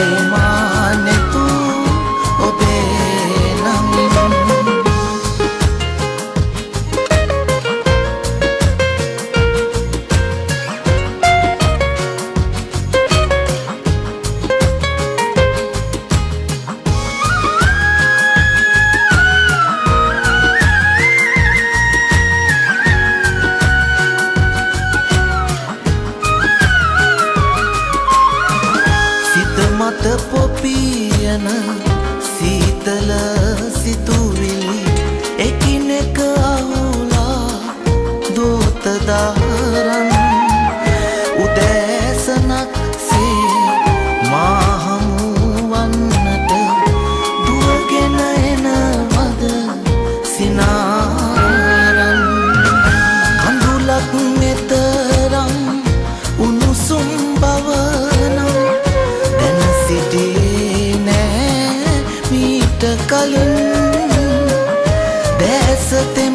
my මත පොපියන සීතල සිතුවිලි. එකිනෙක අහුලා දෝතදාරන් උදෑසනක් සේ මාහමුුවන්නට දුවගෙන එන මද සිනා කලින් දැසතෙම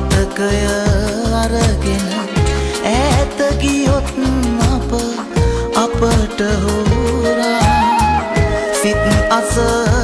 මතකය අරගෙන ඇත ගියොත් අප අපට හෝරා සිත් අසර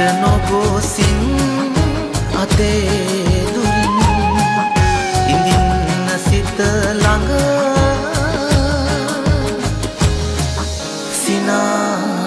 පිට නොගෝසින් අතේ දුරින් ඉඳින්න සිත ළඟ සිනා